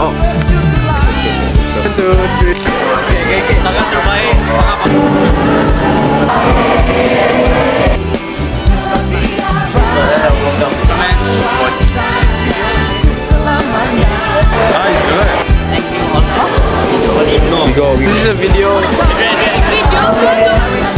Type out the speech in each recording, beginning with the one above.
Oh. One, two, three. Okay, okay, okay. Sangat terbaik. Sangat Nice, good. Thank you. We go. This is a video. Hello,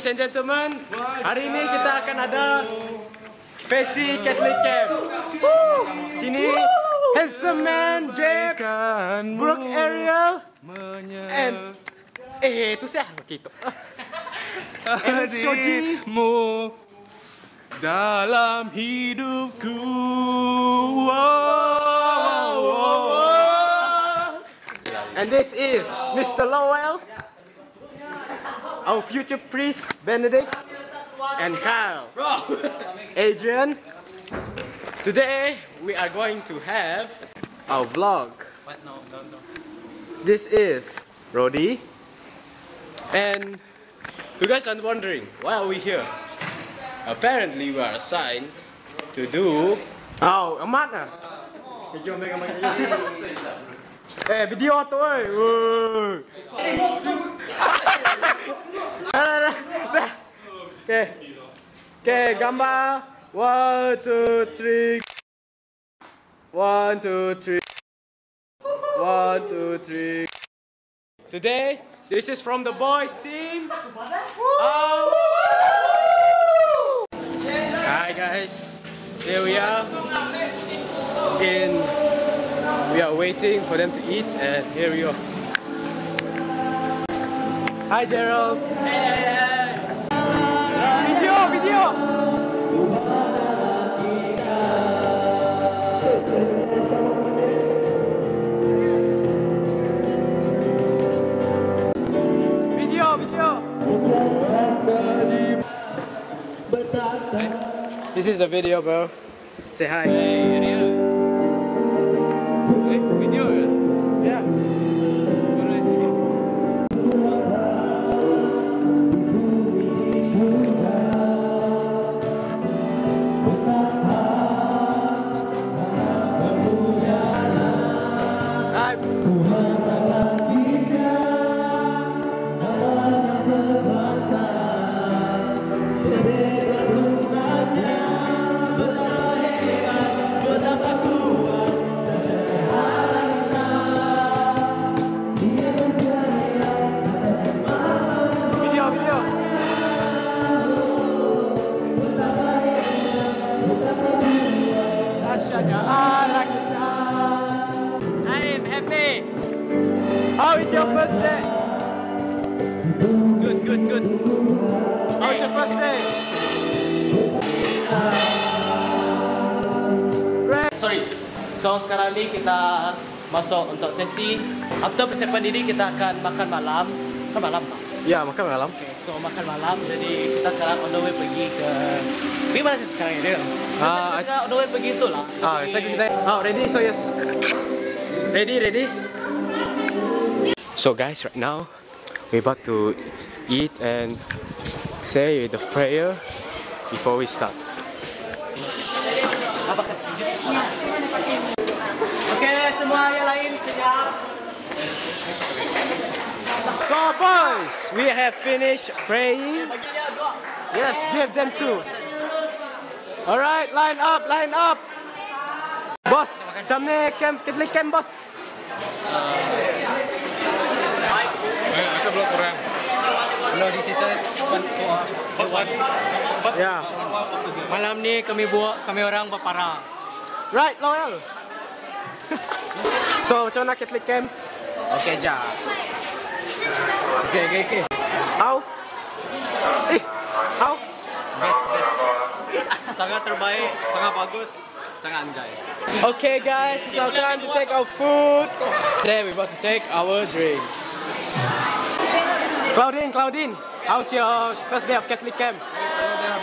ladies and gentlemen. Hari ini kita akan ada Fesi Catholic Camp. Sini handsome man, Gabe, Brooke Ariel, and eh itu sih begitu. And Shoji. Mu dalam hidupku. And this is Mr. Lowell, our future priest Benedict, and Kyle, Adrian. Today we are going to have our vlog. What? No, no, no. This is Rodi, and you guys are wondering why are we here? Apparently we are assigned to do. Oh, amat ah. Eh, video tu oi. Dah, dah, dah. Okay. Okay, gambar. One, two, three. One, two, three. One, two, three. Today, this is from the boys team. Oh. Hi guys, here we are. In we are waiting for them to eat, and here we are. Hi Gerald. Video, video. Video, video. This is the video, bro. Say hi. Alla kita. I am happy. How is your first day? Good, good, good. How is your first day? Great. Sorry. So sekarang ni kita masuk untuk sesi. After persiapan diri kita akan makan malam. Makan malam tak? Ya, makan malam. Okay, so makan malam. Jadi kita sekarang on the way pergi ke... Pergi mana sekarang ini? Ah, kita the way pergi tu lah. Ah, saya kita. Oh, ready? So yes. Ready, ready. So guys, right now we're about to eat and say the prayer before we start. Okay, semua yang lain senyap. So boys, we have finished praying. Yes, give them two. Alright, line up, line up. Boss, macam ni camp, Catholic camp boss. Kita belum kurang. Hello, this is us. One, one. Yeah. Malam ni kami buat, kami orang berparah. Right, Lowell. so, macam mana Catholic camp? Okay, ja. Okay, okay, okay. How? Eh, how? Best, best sangat terbaik, sangat bagus, sangat anjay. Okay guys, it's our time to take our food. Today we about to take our drinks. Claudine, Claudine, how's your first day of Catholic camp? Uh,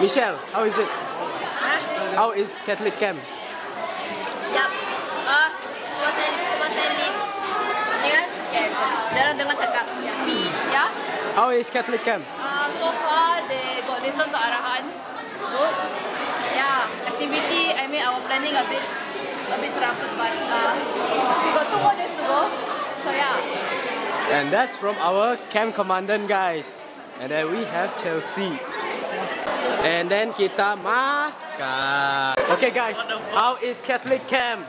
Michelle, how is it? Huh? How is Catholic camp? Yep. Uh, Yeah. How is Catholic camp? Uh, so far, they got listen to Arahan. Good. Yeah, activity, I mean, our planning a bit, a bit serampet, but uh, we got two more days to go. So yeah. And that's from our camp commandant guys. And then we have Chelsea. And then kita makan. Okay guys, how is Catholic camp?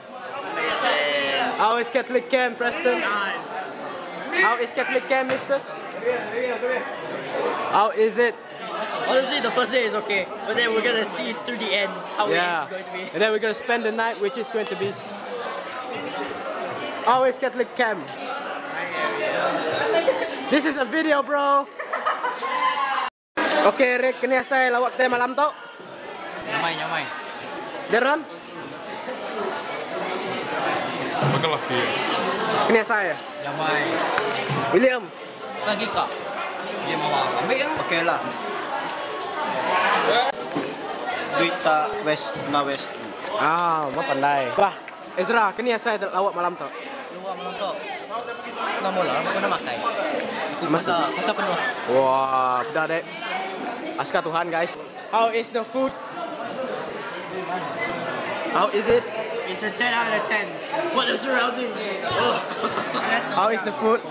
How is Catholic camp, Preston? How is Catholic camp, Mister? How is it? Honestly, the first day is okay, but then we're gonna see through the end how Yeah. it's going to be. And then we're gonna spend the night, which is going to be. s- How is Catholic camp? This is a video, bro. Okay, Rick, kena saya lawak teh malam tu. Nyamai, nyamai. Deran, Makan lafi. kena saya. Nyamai. William, Sagi kak. Dia mau ambil ya? Okey lah. Duit tak west na west. ah, mau pandai. Bah, Ezra, kena saya lawak malam tu. Luar malam tu. Lama lah, aku nak makan. Masa, masa penuh. Wah, dah dek. Askar Tuhan, guys. How is the food? How is it? It's a 10 out of 10. What the surrounding? Oh. How is the food?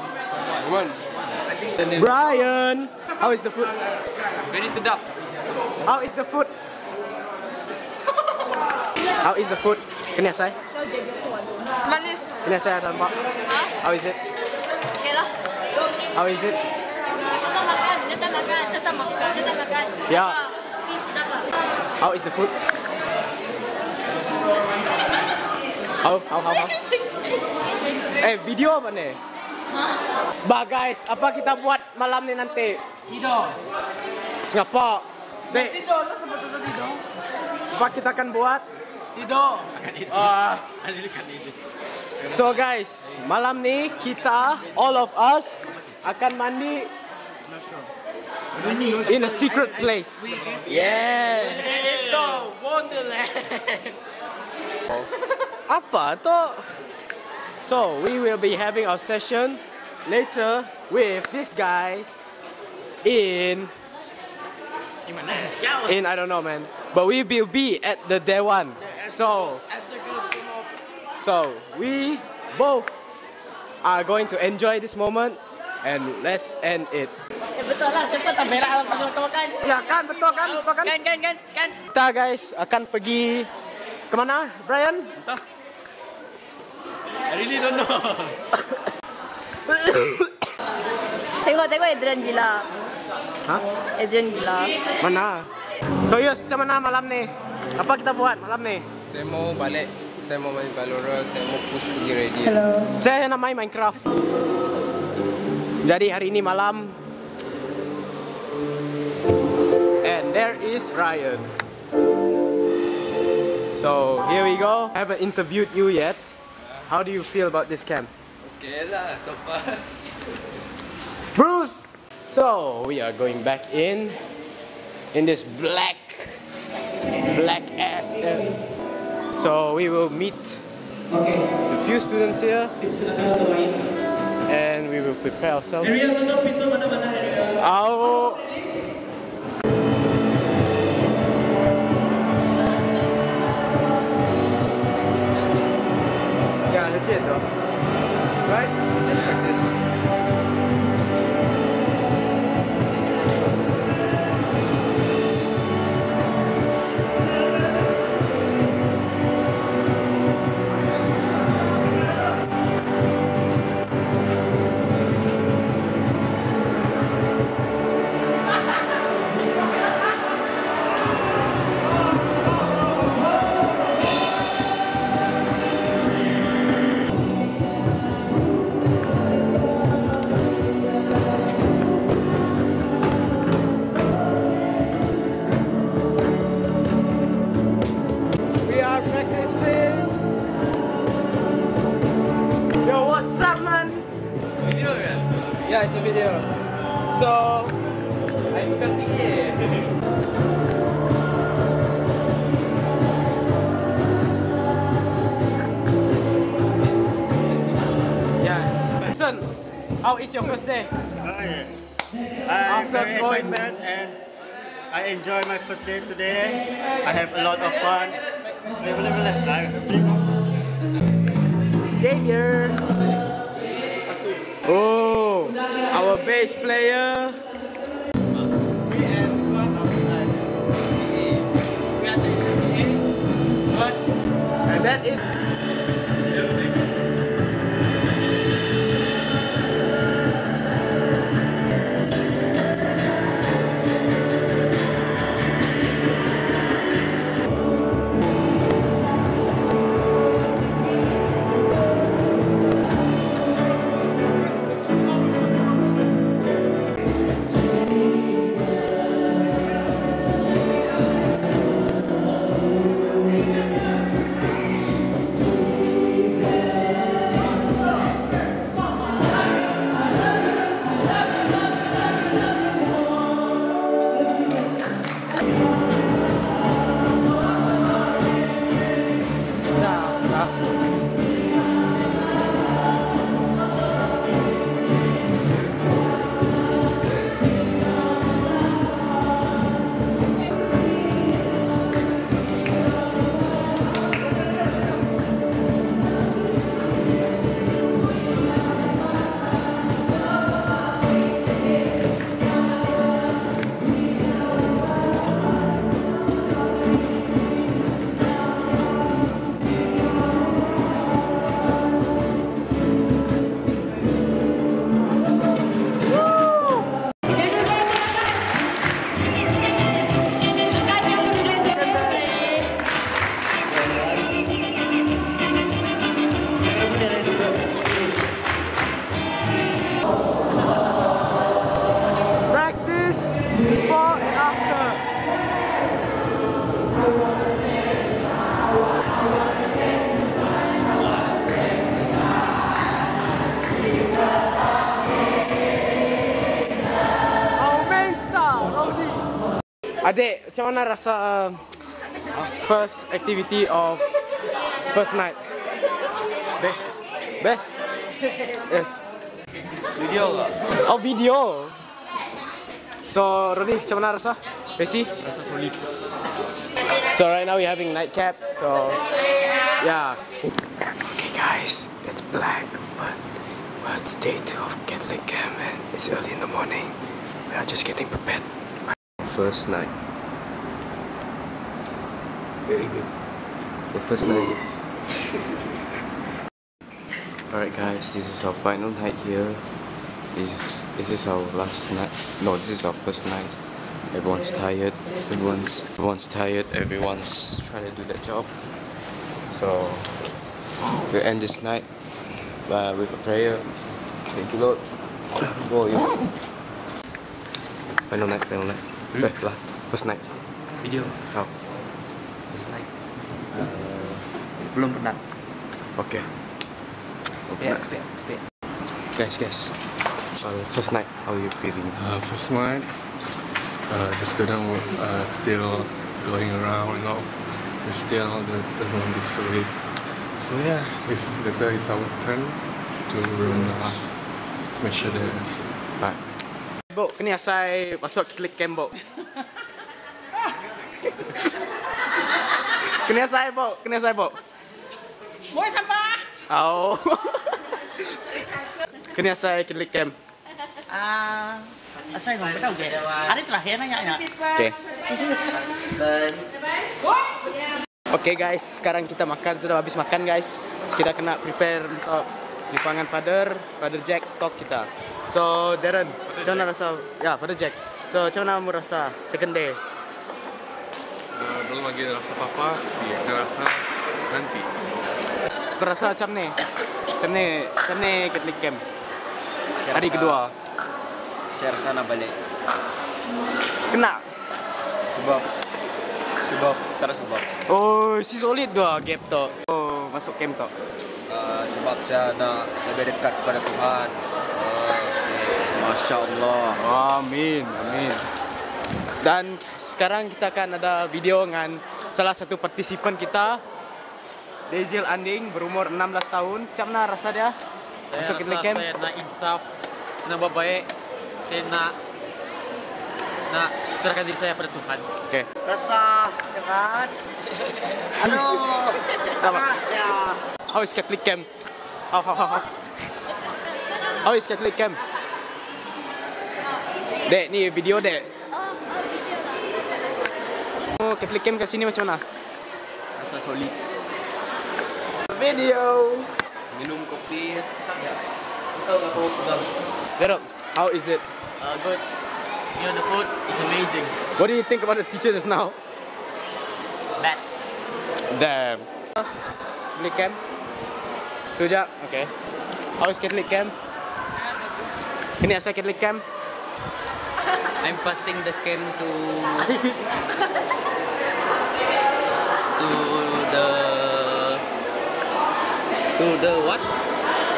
Brian, how is the food? Very sedap. How is the food? How is the food? Kena saya? Manis. Kena saya nampak. Huh? How is it? Okay lah. How is it? Kita makan, kita makan, kita makan, kita makan. Ya. Please, sedap lah. How is the food? How, how, how, how? Eh, video apa ni? Bah guys, apa kita buat malam ni nanti? Tidur. Singapore. Dek. Tidur lah sebetulnya tidur. Apa kita akan buat? Tidur. Ah. So guys, malam ni kita all of us akan mandi in a secret place. Yes. Let's go. Wonderland. Apa tu? So we will be having our session later with this guy in in I don't know man, but we will be at the Dewan. So As the girls come so we both are going to enjoy this moment and let's end it. Betul lah, cepat tak berak pas makan-makan. Ya kan betul kan betul kan. Kan, kan, kan, kan. Kita guys akan pergi kemana Brian? I really don't know. Tengok, tengok Adrian gila. Hah? Adrian gila. Mana? So Yus, macam mana malam ni? Apa kita buat malam ni? Saya mau balik. Saya mau main Valorant. Saya mau push pergi ready. Saya nak main Minecraft. Jadi hari ini malam And there is Ryan. So here we go. I haven't interviewed you yet. How do you feel about this camp? Okay lah, so far. Bruce! So we are going back in in this black black ass. So we will meet the few students here and we will prepare ourselves. Oh. Yeah, though. Right? Oh, yeah. Listen, how is your first day? I'm After very going- excited and I enjoy my first day today. I have a lot of fun. Xavier. Oh, our bass player. Adik, macam mana rasa uh, first activity of first night? Best. Best? Yes. Video lah. Oh, video. So, Rodi, macam mana rasa? Besi? Rasa solid. So right now we're having nightcap, so yeah. Okay guys, it's black, but well, it's day two of Catholic camp and it's early in the morning. We are just getting prepared. First night. Very good. The first night. Alright guys, this is our final night here. This is, this is our last night. No, this is our first night. Everyone's tired. Everyone's everyone's tired. Everyone's trying to do their job. So we end this night uh, with a prayer. Thank you, Lord. Go you. Final night. Final night. Lah. First night. Video. How? First night. Uh, belum penat. Okay. Okay. Spek, spek, spek. Guys, guys. Uh, first night. How are you feeling? Uh, first night, uh, the student were uh, still going around, you know, they still the, doesn't want to sleep. So yeah, it's, later it's our turn to uh, to make sure they sleep. Right. Bo, kena asai masuk klik camp, Bo. kena asai, Bo. Kena asai, Bo. Boleh sampah? Oh. kena asai klik camp. Ah, saya nggak tahu deh. Hari terakhir nanya ya. Okay. Okay guys, sekarang kita makan sudah habis makan guys. Kita kena prepare untuk lipangan father, father Jack talk kita. So Darren, macam mana rasa? Ya, father Jack. So macam mana kamu rasa second day? Uh, belum lagi rasa apa-apa, dia akan rasa nanti. Kau rasa macam ni? Macam ni, macam ni Catholic camp. Hari kedua. Saya rasa nak balik. Kena. Sebab sebab tak ada sebab. Oh, si solid tu ah gap tu. Oh, masuk camp tu. Uh, sebab saya nak lebih dekat kepada Tuhan. Uh, Masya Allah. Amin, amin. Dan sekarang kita akan ada video dengan salah satu partisipan kita, Dezil Anding berumur 16 tahun. Macam mana rasa dia? Saya Masuk rasa camp? saya nak insaf, saya nak buat baik, saya nak nak serahkan diri saya pada Tuhan. Okay. Rasa dekat. Aduh. Panas ya. How is Catholic camp? How how how how? How is Catholic camp? Dek, ni video dek. Oh, Catholic camp kat sini macam mana? Rasa solid. Video. Minum kopi. Tahu apa pegang. How is it? Uh, good. You know, the food is amazing. What do you think about the teachers just now? Bad. Damn. Catholic camp? Tu jap. Okay. How is Catholic camp? Ini asal Catholic camp? I'm passing the cam to to the to the what?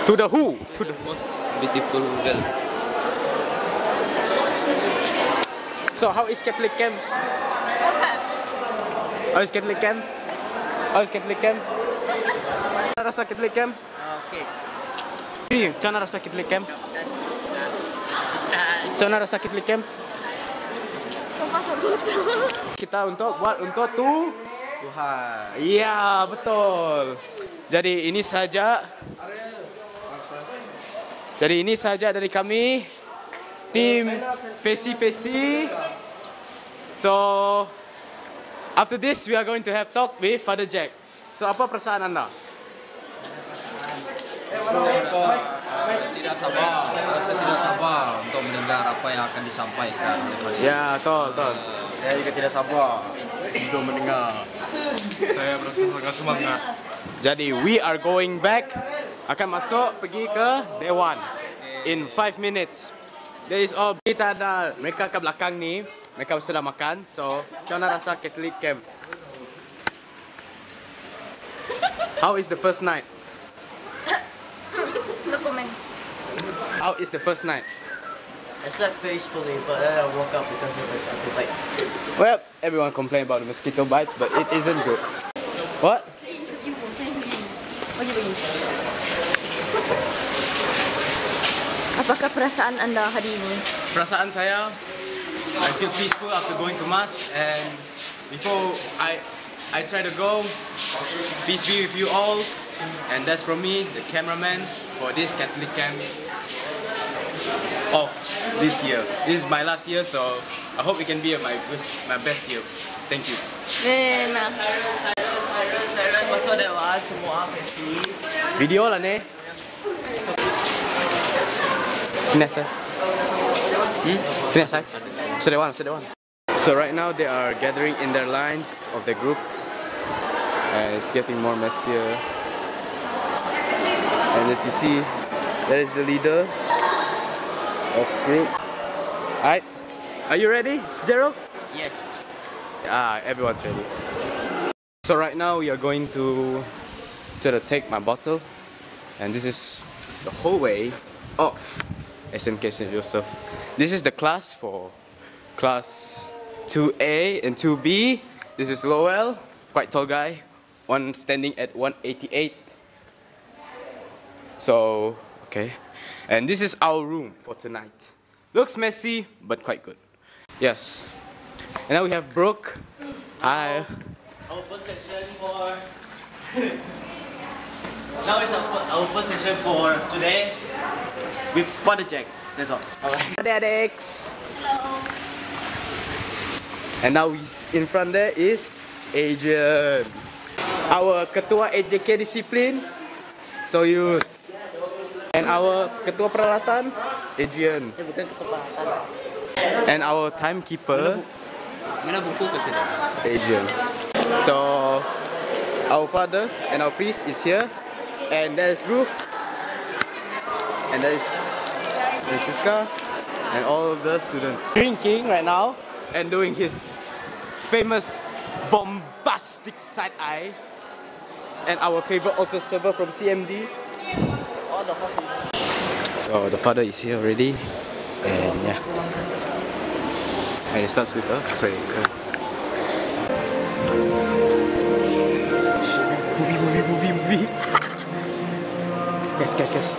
To the who? To the Most beautiful girl. So how is Catholic camp? How is Catholic camp? How is Catholic camp? Rasa Catholic camp? Ah, okay. Ni, macam mana rasa Catholic camp? Macam mana rasa Catholic camp? Sumpah sebut. Kita untuk buat untuk tu Tuhan. Ya, betul. Jadi ini saja. Jadi ini saja dari kami tim Fesi Fesi. So after this we are going to have talk with Father Jack. So apa perasaan anda? Tidak sabar, rasa tidak sabar untuk mendengar apa yang akan disampaikan Ya, betul, betul. Saya juga tidak sabar untuk mendengar. Saya merasa sangat semangat. Jadi we are going back akan masuk pergi ke Dewan in 5 minutes. There is all kita ada mereka ke belakang ni. Mereka sudah makan. So, macam mana rasa Catholic camp? How is the first night? Comment. How is the first night? I slept peacefully, but then I woke up because of a mosquito bite. Well, everyone complain about the mosquito bites, but it isn't good. What? Apakah perasaan anda hari ini? Perasaan saya, I feel peaceful after going to mass and before I I try to go, peace be with you all, and that's from me, the cameraman for this Catholic camp of this year. This is my last year, so I hope it can be my best, my best year. Thank you. Video lah ni. Saya. Hmm? Ini saya. Sedewan, sedewan. So right now they are gathering in their lines of their groups. And it's getting more messier. And as you see, there is the leader group. Alright, are you ready, Gerald? Yes. Ah, everyone's ready. So right now we are going to to the take my bottle, and this is the hallway of SMK St. Joseph. This is the class for class 2A and 2B. This is Lowell, quite tall guy, one standing at 188. So okay, and this is our room for tonight. Looks messy, but quite good. Yes. And now we have Brooke. Hi. Our first session for now is our, our first session for today with Father Jack. That's all. Alright. Adik-adik. And now he's in front there is Adrian. Our ketua AJK disiplin, Soyuz. And our ketua peralatan, Adrian. Eh, bukan ketepatan. And our timekeeper, Mana buku ke sini? Adrian. So, our father and our priest is here. And there is Ruth. And there is Francisca. And all of the students. Drinking right now. And doing his famous bombastic side eye. And our favorite altar server from CMD. So the father is here already. And yeah. And it starts with a prayer. Movie, movie, movie, movie. yes, yes, yes.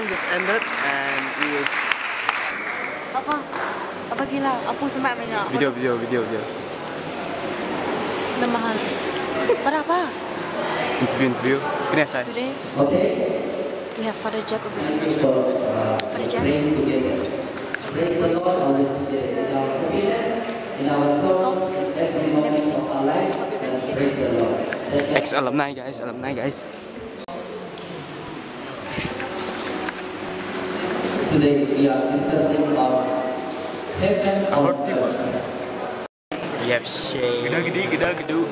Song just ended and we will Apa? Apa gila? Apa semak banyak? video video video video Nama mahal. Pada apa? interview interview. Kena saya. Today, we have Father Jack over here. Father Jack. Ex alumni guys, alumni guys. Today we are discussing about heaven Our team. We have Shay. Geda gede geda gedu.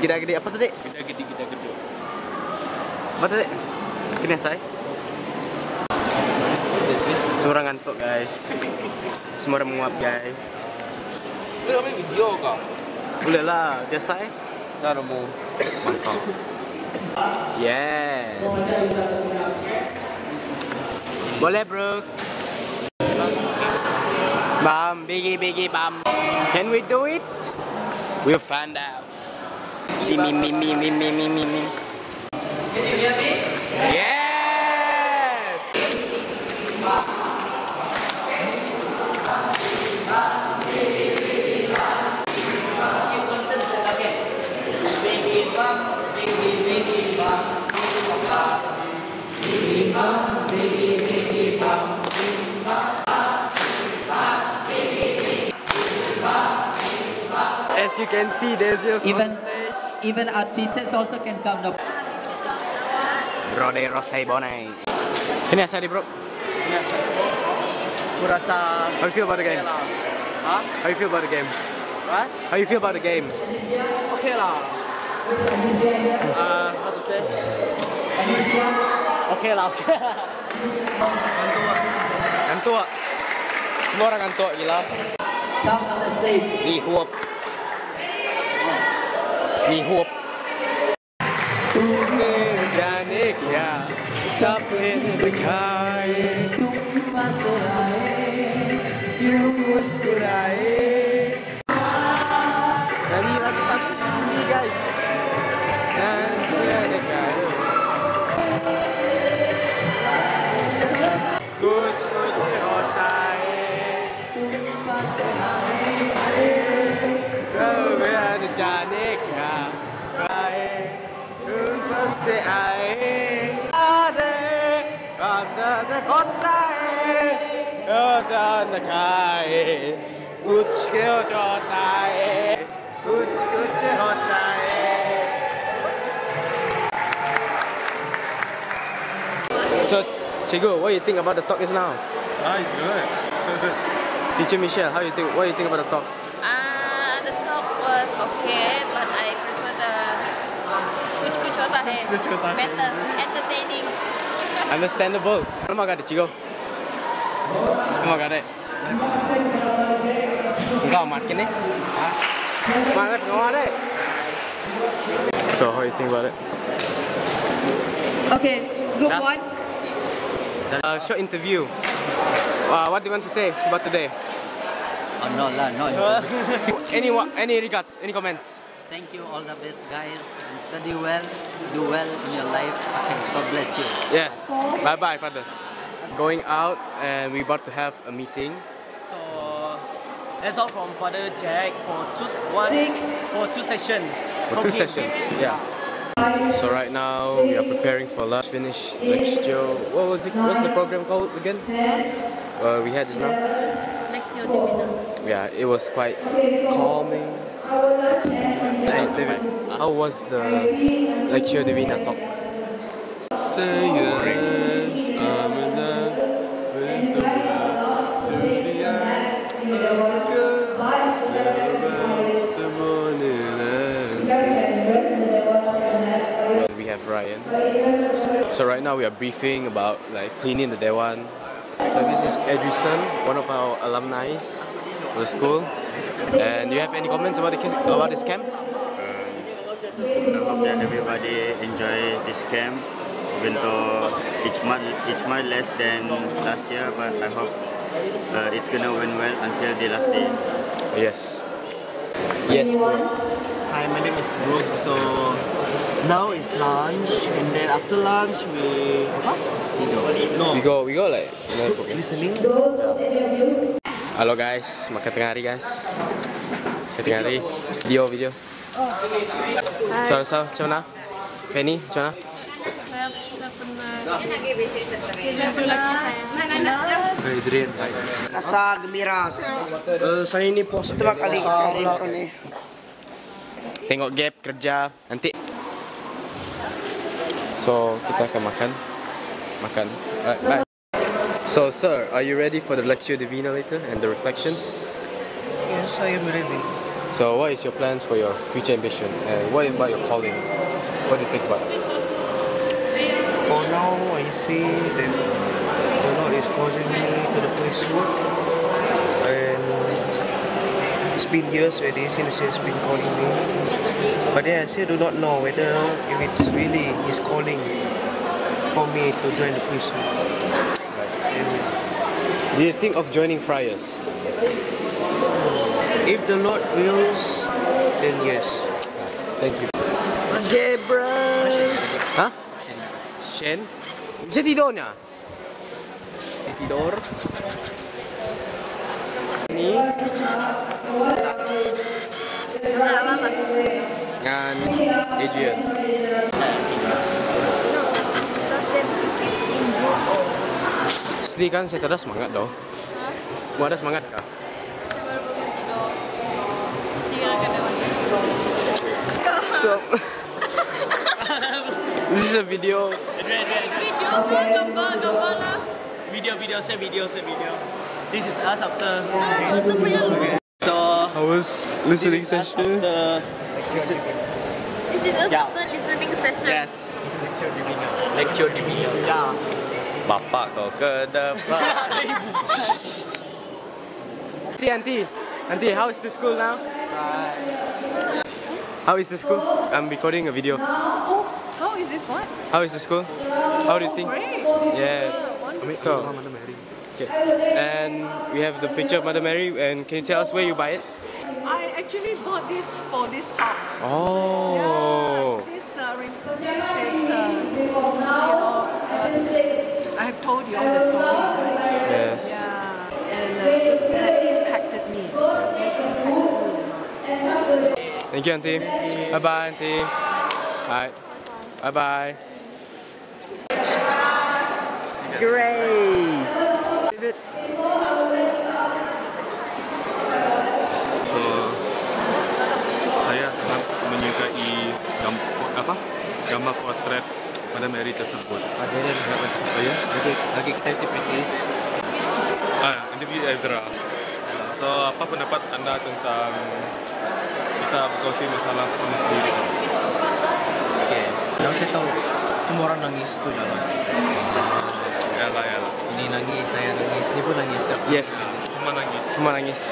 Geda gede apa tadi? Geda gede geda gedu. Apa tadi? Kena saya. Semua orang ngantuk guys. Semua orang menguap guys. Boleh ambil video kau? Boleh lah, biasa eh. Tak ada mau. Mantap. Yes. Bollebrook. bam, biggie, biggie, bam. Can we do it? We'll find out. Me, me, me, me, me, me, me, me. Can you hear me? Yeah. You can see, there's just even even our teachers also can come now. Rode Rosai Bonai. Ini asal di bro. Aku rasa How you feel about the game? okay lah. How you feel about the game? What? How you feel about the game? Okay lah. Uh, how to say? Okay lah, okay. Ngantuk. Semua orang ngantuk gila. Come on the stage. Ni huop. มีฮวบจานิกยาสับเพนตะคา काजा न खाए कुछ क्यों होता है कुछ कुछ होता है So, Cikgu, what do you think about the talk is now? Ah, it's good. Teacher Michelle, how you think? What do you think about the talk? Uh, the talk was okay, but I prefer the kuch kuch hota hai better, entertaining. Understandable. Come on, got It, Chico. Come on, got it. Engkau makin ni? Mana kau ada? So, how you think about it? Okay, group Yeah. one. Uh, short interview. Uh, what do you want to say about today? Oh, no, lah, no. any any regards? Any comments? Thank you, all the best, guys. And study well, do well in your life. Okay, God bless you. Yes. Bye bye, father. Going out and we about to have a meeting. So that's all from Father Jack for two one for two session. For two sessions. Yeah. So right now we are preparing for lunch. Finish lecture. What was it? What's the program called again? Uh, we had just now. Lectio Divina. Yeah, it was quite calming. Hey, David, how was the lecture Divina talk? Say yes, I'm in So right now we are briefing about like cleaning the Dewan. So this is Edrison, one of our alumni of the school. And do you have any comments about the about this camp? I hope that everybody enjoy this camp, even though it's month each month less than last year. But I hope uh, it's gonna win well until the last day. Yes. Yes, bro. Hi, my name is Brooks. So Now it's lunch, and then after lunch we apa? No. We go, we go like another program. Listening. Halo guys, makan tengah hari guys. Makan tengah hari. Video, video. So, so, macam mana? Penny, macam mana? Saya pernah Adrian. Rasa gembira saya. Uh, saya ini pos pertama kali saya ini. Tengok gap kerja nanti. So kita akan makan, makan. Alright, bye. So sir, are you ready for the lecture divina later and the reflections? Yes, I am ready. So what is your plans for your future ambition and what about your calling? What do you think about it? For now, I see that the Lord is causing me to the priesthood, and it's been years already since He's been calling me. But then I still do not know whether if it's really His calling for me to join the priesthood. And Do you think of joining friars? Hmm. if the Lord wills, then yes. Thank you. Okay, bro. Hah? Shen? Bisa tidur ni? Dia tidur. Dengan Adrian. Asli kan saya tak ada semangat doh. Mau ada semangat kah? So, this is a video. Video gambar gambar lah. Video, video, say video, say video. This is us after. So, I was listening session. after. This is us Yeah. after listening session. Yes. Lecture di video. Yeah. Bapak kau ke depan. Auntie, auntie, auntie, how is the school now? How is the school? I'm recording a video. Oh, how is this what? How is the school? How do you oh, think? Great. Yes. Oh, so, okay. And we have the picture of Mother Mary. And can you tell us where you buy it? I actually bought this for this talk. Oh. Yeah, This, uh, re- this is, uh, you know, uh, I have told you all the story, right? Yes. Yeah, and uh, it impacted me. It has impacted me a. Thank you, auntie. Bye bye, auntie. Bye. Bye bye. Grace. Gambar potret pada Mary tersebut. Ada dia Saya lagi lagi kita isi kritis. ah interview Ezra. So apa pendapat anda tentang kita berkongsi masalah film sendiri? Okey. Yang saya tahu semua orang nangis tu jalan. Yalah yalah. Ini nangis, saya nangis, ini pun nangis. Yes. Semua nangis. Semua nangis.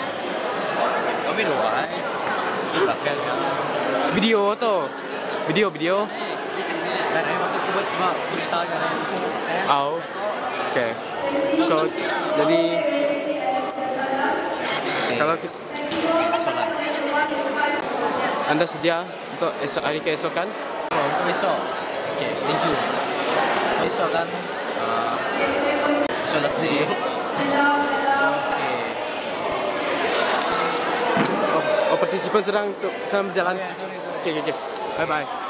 Kami doa. Bahkan Video tu. Video, video. Oh. Okay. So, jadi kalau kita, anda sedia untuk esok hari keesokan? Oh, untuk besok. Okey, thank you. Besok kan uh, solat sendiri. Okey. Oh, oh partisipan sedang untuk sedang berjalan. Okay, okay, okay. Bye bye.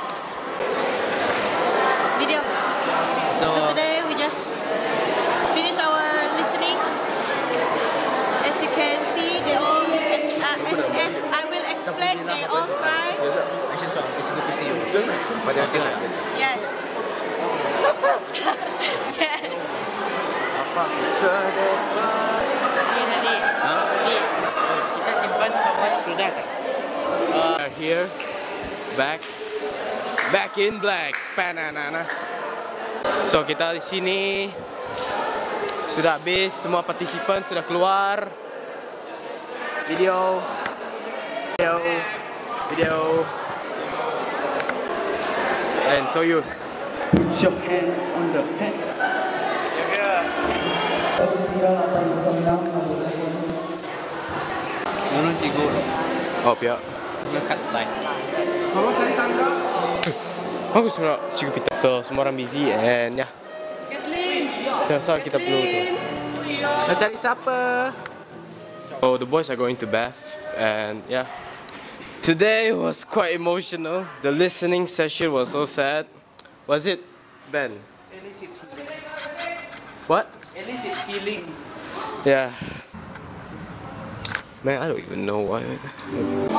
You. Pada hati lah. Yes. yes. Kita simpan stopwatch sudah kan? Are here, back, back in black. Pananana. So kita di sini sudah habis, semua partisipan sudah keluar. Video, video, video, and Soyuz. Put your hand on the head. Orang cikgu. Oh, pihak. Dekat line. Tolong cari tangga. Bagus pula Cikgu Peter. So semua orang busy and yeah. So, so kita perlu tu. Nak cari siapa? Oh, the boys are going to bath and yeah. Today was quite emotional. The listening session was so sad. Was it, Ben? At least it's healing. What? At least it's healing. Yeah. Man, I don't even know why.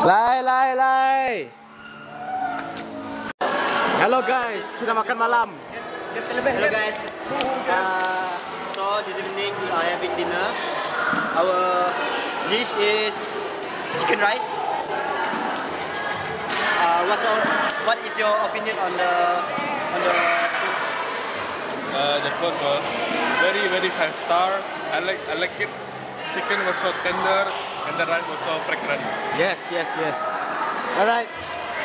Lai, lai, lai. Hello guys, kita makan malam. Hello guys. Uh, so this evening we are having dinner. Our dish is chicken rice. Uh, what's your, what is your opinion on the on the food? Uh, the food was very very five star. I like I like it. Chicken was so tender and the rice was so fragrant. Yes, yes, yes. Alright.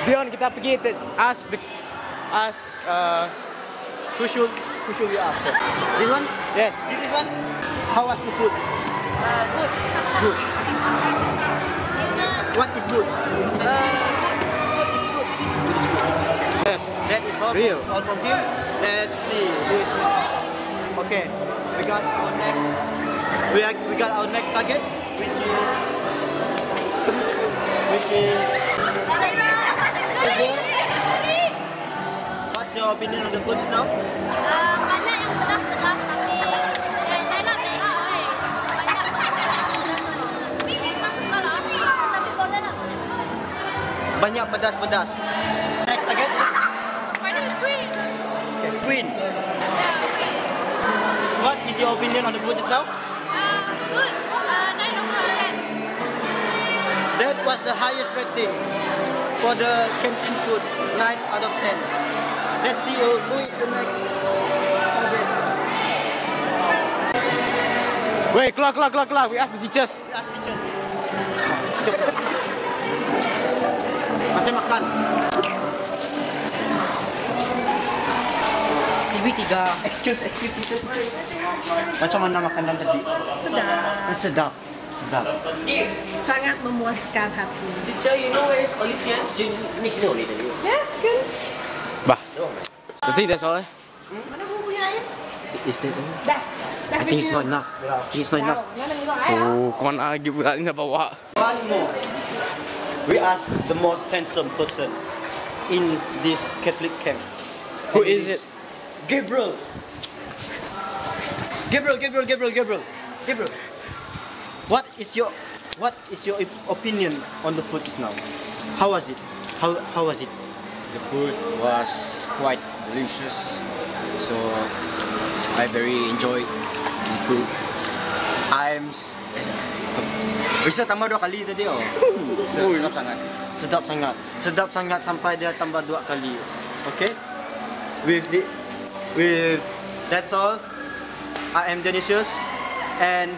Dion, kita pergi te- ask the ask uh Who should who should we ask? for? This one? Yes. This one? How was the food? Uh, good. Good. What is good? Uh, Yes. That is all, Real. From, all from him. Let's see. Who is next? Okay. We got our next. We, are, we got our next target, which is which is. What's your opinion on the food now? Uh, banyak yang pedas-pedas tapi eh, saya nak berak eh. Banyak pedas-pedas. Saya tak suka lah. Tapi boleh lah. Boleh. Banyak pedas-pedas. Queen. What is your opinion on the food just now? Uh, good. Uh, nine over ten. That was the highest rating for the canteen food, 9 out of 10. Let's see who who is the next. Wait, keluar, keluar, keluar, keluar. We ask the teachers. We ask teachers. Masih makan. TV 3. Excuse, excuse teacher. Macam mana makanan tadi? Sedap. Sedap. Sedap. Sangat memuaskan hati. Teacher, you know where is Olivia? Teacher, ni kena Olivia. Ya, kan? Bah. I think that's all. Eh? Mana buku punya air? Is that all? Dah. Dah I think it's not enough. I think it's not enough. Mana? Oh, kau mana lagi pula ni nak bawa? One more. We ask the most handsome person in this Catholic camp. Who is it? Gabriel. Gabriel, Gabriel, Gabriel, Gabriel, Gabriel. What is your what is your opinion on the food now? How was it? How how was it? The food was quite delicious, so I very enjoyed the food. I'm bisa tambah dua kali tadi oh. Sedap sangat. Sedap sangat. Sedap sangat sampai dia tambah dua kali. Okay? With the with that's all. I am Dionysius and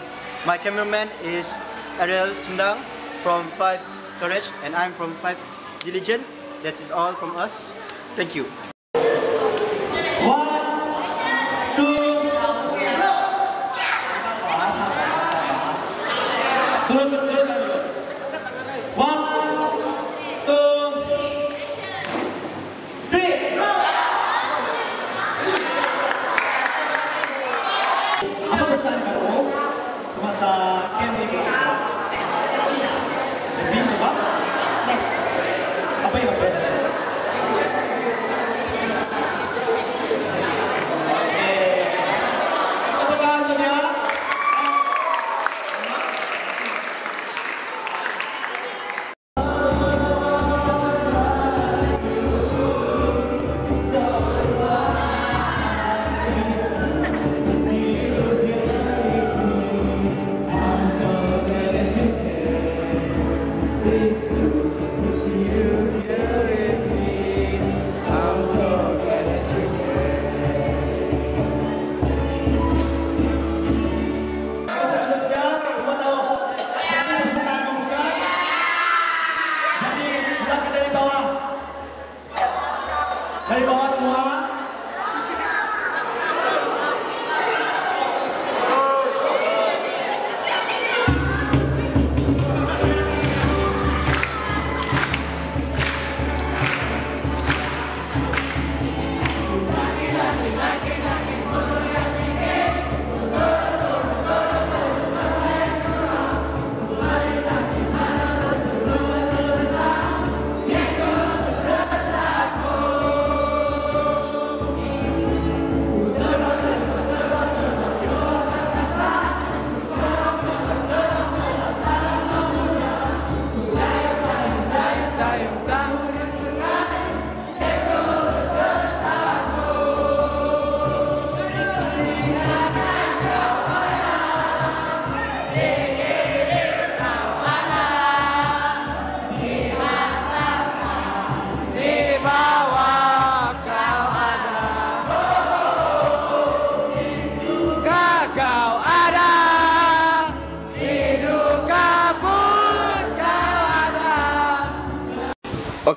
my cameraman is Ariel Cendang from 5 Courage and I'm from 5 Diligent. That's it all from us. Thank you. It's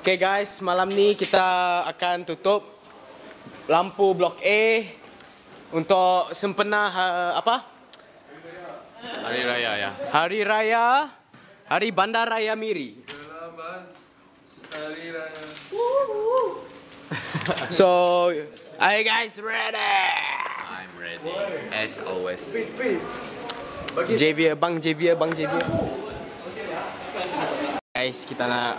Okay guys, malam ni kita akan tutup lampu blok A untuk sempena ha- apa? Hari Raya ya. Hari Raya, Hari Bandar Raya Miri. Hari Raya. So, are you guys ready? I'm ready as always. Javier, Bang Javier, Bang Javier. Guys, kita nak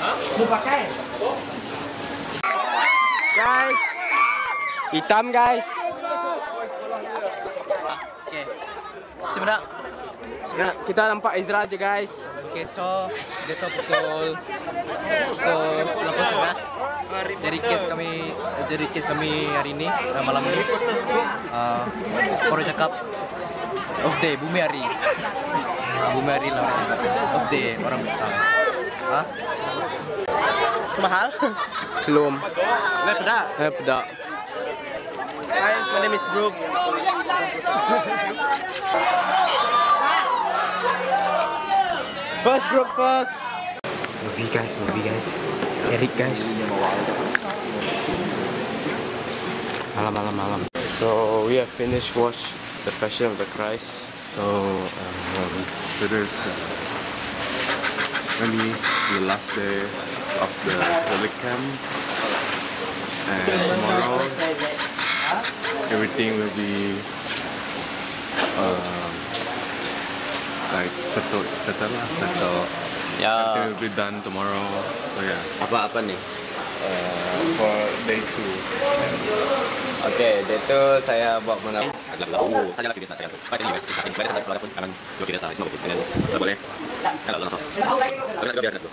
Mau pakai? Guys. Hitam guys. Okay. Sebenarnya Ya, kita nampak Ezra aja guys. Okay, so dia tu pukul pukul 8 setengah. Dari kes kami dari kes kami hari ini uh, malam ini. Uh, Koro cakap off day bumi hari. Uh, bumi hari lah off day orang bilang. Ha? Mahal? Belum. Weh pedak. Eh, pedak. Hi, my name is Brooke. First group first. Movie guys, movie guys. Eric guys. Malam malam malam. So we have finished watch the Passion of the Christ. So um, today is the, really the last day of the holy camp, and tomorrow everything will be um, like settled, settled lah, settled. Ya. Everything will be done tomorrow. So yeah. Apa-apa nih? Uh, for day two. Okey, dia tu saya buat mana? Adalah oh, saja lagi nak cakap tu. Pada ni guys, kita sana pun akan dua tak boleh. Kalau langsung. Tu.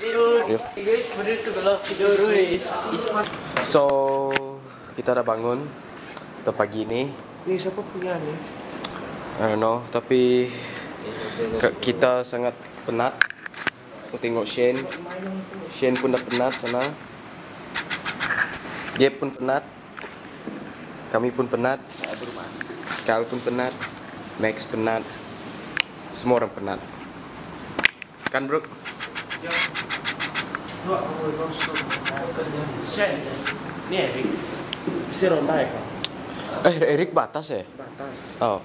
Guys, berdiri tu kalau tidur is. So kita dah bangun untuk pagi ni. Ni siapa punya ni? I don't know, tapi kita sangat penat. Aku tengok Shane. Shane pun dah penat sana. Jeb pun penat. Kami pun penat. Pun penat. Max penat. Semua orang penat. Kan, bro? Shen. Ni Eric. Bisa ronda ya kau? Eh, Eric batas eh? Batas. Oh.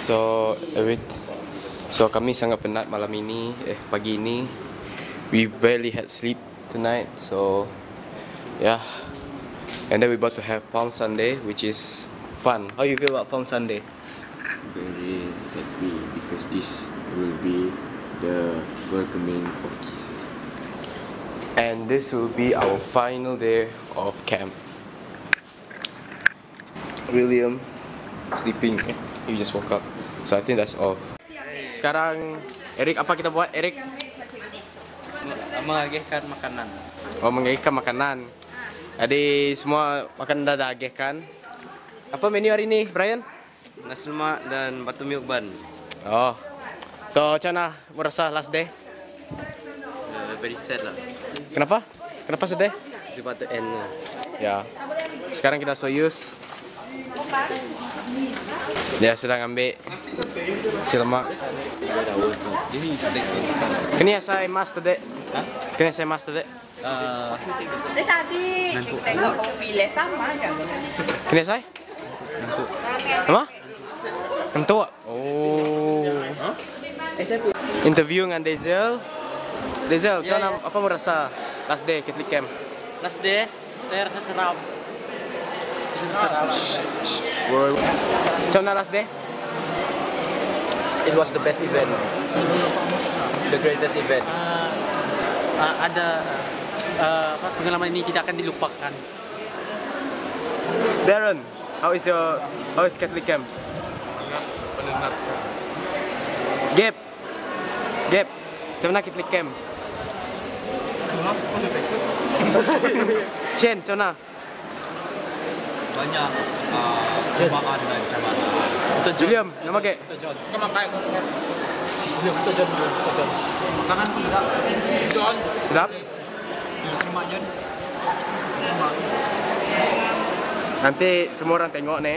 So, every So kami sangat penat malam ini, eh pagi ini. We barely had sleep tonight. So yeah. And then we about to have Palm Sunday, which is fun. How you feel about Palm Sunday? very happy because this will be the welcoming of Jesus. And this will be our final day of camp. William sleeping. He just woke up. So I think that's all. Sekarang Eric apa kita buat? Eric Mengagihkan makanan. Oh mengagihkan makanan. Jadi semua makan dah dah agihkan. Apa menu hari ni, Brian? Nasi lemak dan batu milk bun. Oh. So macam mana merasa last day? Uh, very sad lah. Kenapa? Kenapa sedih? Sebab tu end lah. Ya. Sekarang kita soyuz. Dia sedang ambil nasi lemak. Kini saya mas tadi. Ha? Kini saya mas tadi. Uh, Dia tadi tengok kau pilih sama. Kini saya? Apa? Ngantuk. Oh. Interview dengan Dazel. Dazel, macam mana apa merasa last day Catholic camp? last day, saya rasa seram. Saya rasa seram. Macam mana last day? It was the best event. The greatest event. Uh, ada uh, apa, pengalaman ini tidak akan dilupakan. Darren, how is your how is Catholic camp? Gap. Gap. Macam mana Catholic camp? Chen, macam mana? Banyak uh, cubaan dan cabaran. Untuk William, nama ke? Kau makan kau. Sisi untuk John. Untuk John. Makanan tidak. John. Sedap? John semak John. Semak. Nanti semua orang tengok ni.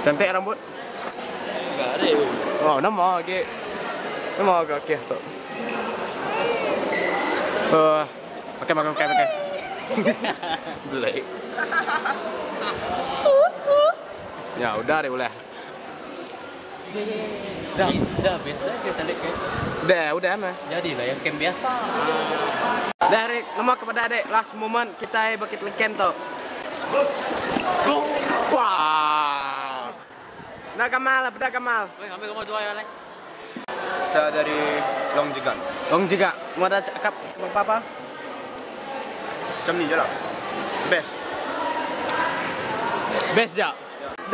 Cantik rambut? Oh, nama ke. Nama ke okey tu. Uh, makan makan makan makan. Black. Ya, udah deh boleh. Dah, dah biasa kita lihat kan. Udah, udah mah. Jadilah yang camp biasa. Dari nama kepada adik last moment kita bakit leken tu. Wah. Nak kamal, pada kamal. Wei, ambil kamu dua yang lain. Saya dari Long Jegan. Long juga. Mau ada cakap apa apa? Macam ni je lah. Best. Best je.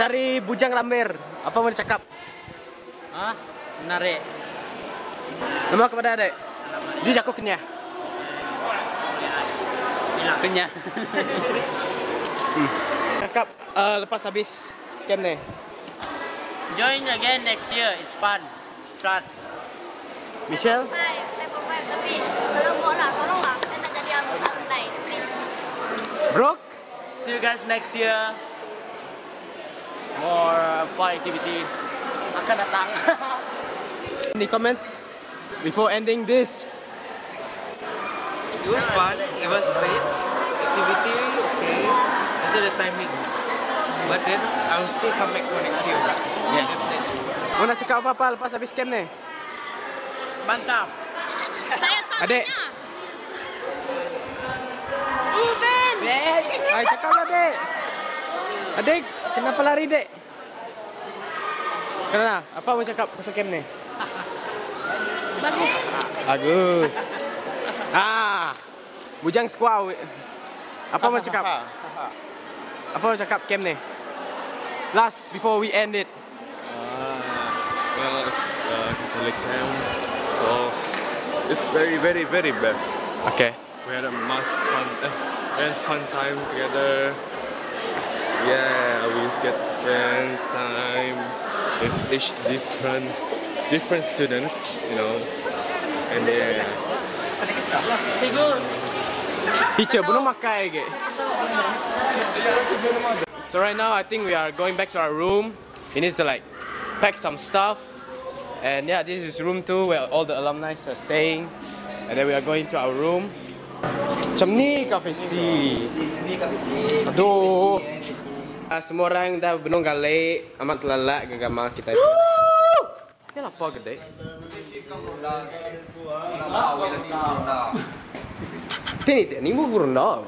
Dari Bujang Rambir, apa mau cakap? Hah? Menarik. Nama kepada adik. Dia jago kenyah. Kenyah. Cakap uh, lepas habis camp ni. Join again next year. It's fun. Trust. Michelle? Hai, saya pemain tapi kalau mau lah, tolonglah. Saya nak jadi alumni, please. Brooke? See you guys next year. More uh, fun activity akan datang. Any comments before ending this? It was fun. It was great. Activity okay. It's just the timing. But then I will still come back for next year. Yes. Mau nak cakap apa-apa lepas habis camp ni? Mantap. Adik. Ruben! Hai, cakaplah dek. Adik, kenapa lari dek? Kenapa? Apa mau cakap pasal camp ni? Bagus. Bagus. Ah, bujang squaw. Apa mau cakap? Apa mau cakap camp ni? Last before we end it. well, it's uh, Catholic camp, so it's very, very, very best. Okay. We had a much fun, uh, we had fun time together. Yeah, we get to spend time with each different, different students, you know, and yeah. Cikgu. Teacher, belum makan lagi. So right now, I think we are going back to our room. We need to like pack some stuff. And yeah, this is room two where all the alumni are staying. And then we are going to our room. Macam ni kafe C. Ni kat PC. Aduh. Ah, semua orang dah benung galik, amat telalak gagama kita. Ini apa gede? Ini ni mau gurun dah.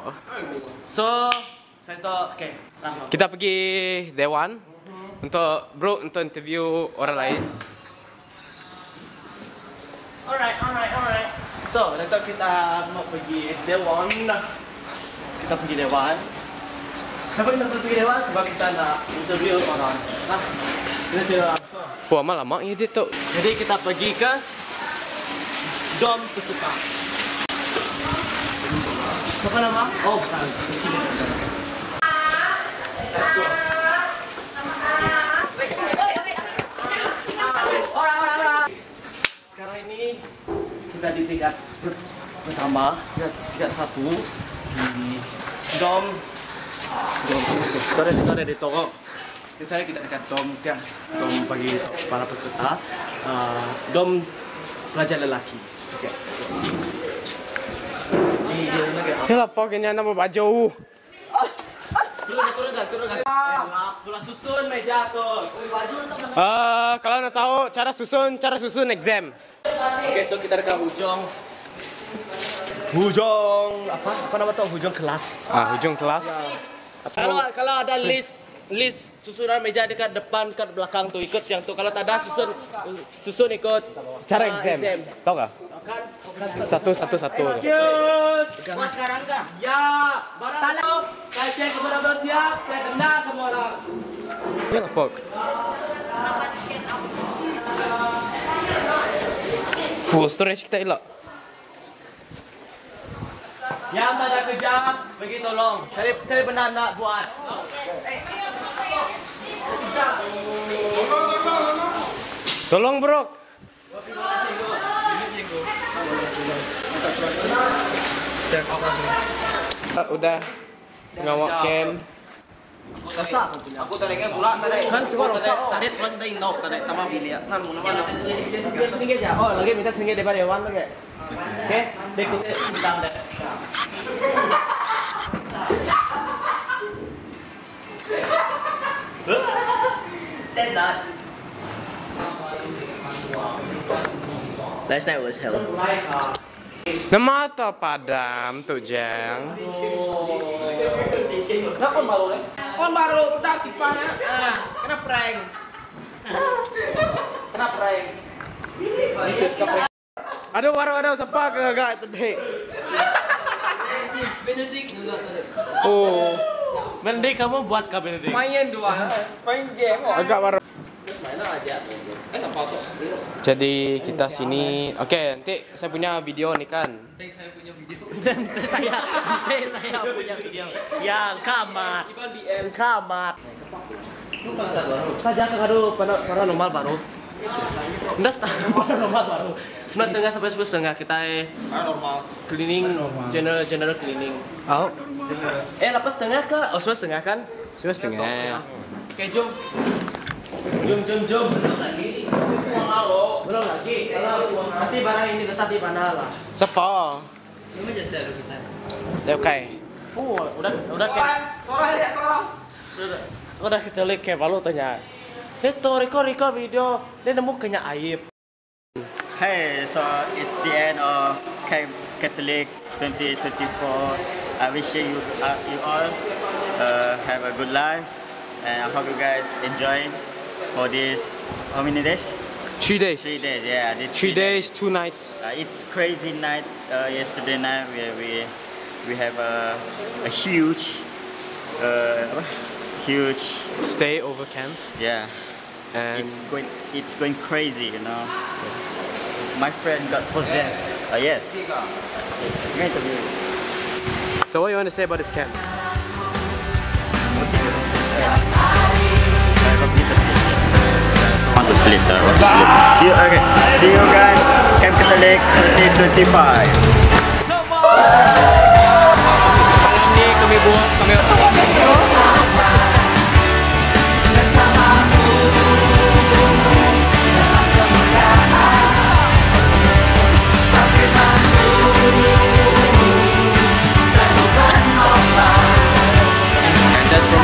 So, saya tahu. Okay. Kita pergi Dewan untuk bro untuk interview orang lain. Alright, alright, alright. So, nanti kita mau pergi Dewan. Kita pergi Dewan. Kenapa kita pergi Dewan? Sebab kita nak interview orang. Nah, kita tidak langsung. Puan malam mak ini tu. Jadi kita pergi ke Dom Pesuka. Siapa nama? Oh, bukan. Di tingkat per- pertama, tingkat, satu di Dom. Dom. Kita ada di toko. Di sana kita dekat dom ya, dom bagi para peserta. Uh, dom pelajar lelaki. Okay. So. Lagi. Yalah fuck ini nama baju. Turun, turun, turun, bola susun meja tuh. Baju Ah, kalau nak tahu cara susun, cara susun exam. Oke, so kita dekat hujung. Hujung apa? Apa nama tuh? Hujung kelas. Ah, hujung kelas. Kalau kalau ada list list susunan meja dekat depan dekat belakang tuh ikut yang tuh kalau tak ada susun susun ikut Cara ah, exam. Tahu tak? Satu satu satu. Yes. Buat sekarang kah? Ya. Barang. Saya cek kepada belah siap. Saya denda kamu orang. Yalah fuck. Full storage kita elok. Yang tak ada kerja, pergi tolong. Cari cari benda nak buat. Tolong bro. Ah, udah ngawak camp. Rosak aku tadi kan pula tadi. Kan cuma rosak. Tadi pulang kita indok tadi tambah pilih ya. Nah, mana? Singgit aja. Oh, lagi minta singgit daripada Dewan lagi. Kita bintang deh. Tenat. Last night was hell. Nama atau padam tuh jeng. Kon baru deh. Kon baru udah kipahnya. Ah, kena prank. Kena prank. Aduh, waduh, waduh, sepak ke gak tadi? Benedict enggak tadi. Oh, Benedict kamu buat kah Benedict? Main dua. Main game. agak waduh. Main aja. Eh. Jadi kita sini, oke nanti saya punya video nih kan. Saya punya video. Nanti saya, nanti saya punya video. Yang kamat. Kamat. Saja ke kado pada paranormal baru. Paranormal baru. Sebelas setengah sampai sebelas setengah kita eh, Normal. cleaning, general general cleaning. Oh, Eh, lepas setengah ke? Oh, sebelas setengah kan? sebelas setengah. Oke, jom. Jom, jom, jom. Belum lagi. Belum lagi. Kalau nanti barang ini tetap di mana lah. Sepo. Ini aja saya kita. Ya oke. Oh, udah udah kayak Sorah ya, sorah. udah, udah kita lihat kayak balu tanya. Itu Riko Riko video dia nemu kena aib. Hey, so it's the end of Camp Catholic 2024. I wish you uh, you all uh, have a good life, and I hope you guys enjoy for this. How many days? Three days. Three days, yeah. This Three days, days, two nights. Uh, it's crazy night. Uh, yesterday night we we we have a a huge uh, huge Stay over camp. yeah. And It's going it's going crazy, you know. It's- my friend got possessed. Uh, yes. So what you want to say about this camp? Want to sleep? Uh, want to sleep? See you. Okay. See you guys. Camp Catholic 2025.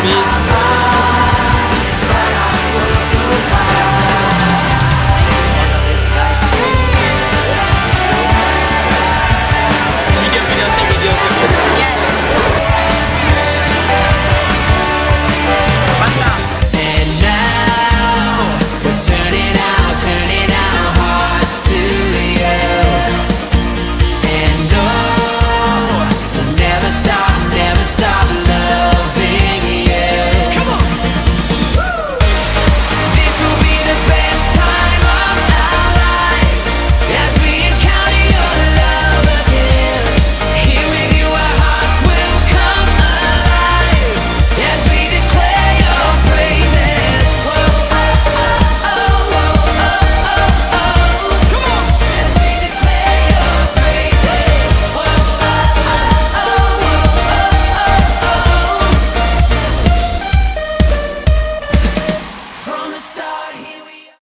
逼